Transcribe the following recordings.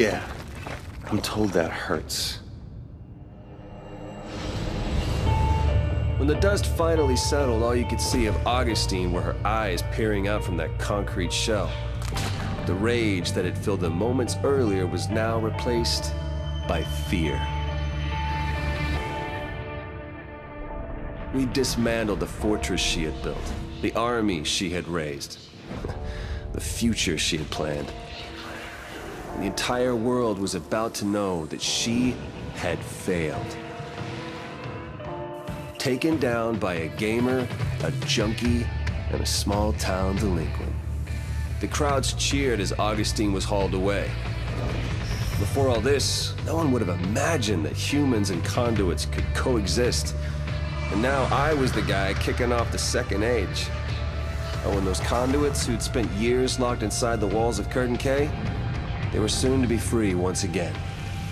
Yeah, I'm told that hurts. When the dust finally settled, all you could see of Augustine were her eyes peering out from that concrete shell. The rage that had filled them moments earlier was now replaced by fear. We dismantled the fortress she had built, the army she had raised, the future she had planned. The entire world was about to know that she had failed taken down by a gamer, a junkie, and a small town delinquent. The crowds cheered as Augustine was hauled away. Before all this, no one would have imagined that humans and conduits could coexist. And now I was the guy kicking off the second age. Oh, and those conduits who'd spent years locked inside the walls of Curdun Cay, they were soon to be free once again.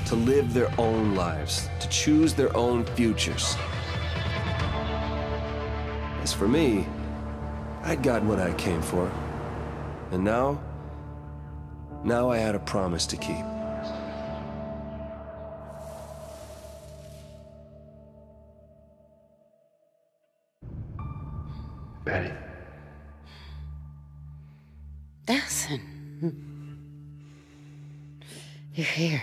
To live their own lives, to choose their own futures. As for me, I'd gotten what I came for. And now, now I had a promise to keep. Betty. Dawson. You're here.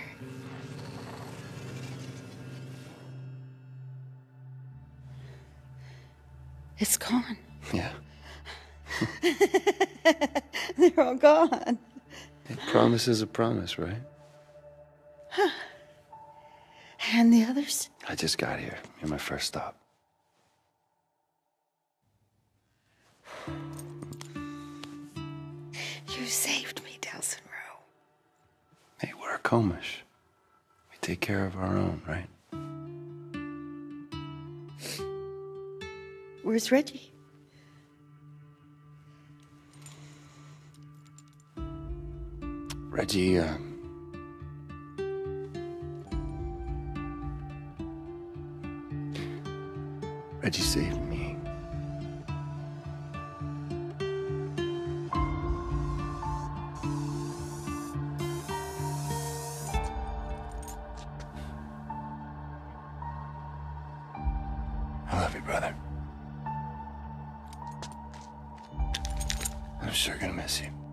It's gone. Yeah. They're all gone. A promise is a promise, right? Huh. And the others? I just got here. You're my first stop. You saved me, Delsin Rowe. Hey, we're a Comish. We take care of our own, right? Where's Reggie? Reggie, uh, Reggie saved me. I love you, brother. I'm sure gonna miss you.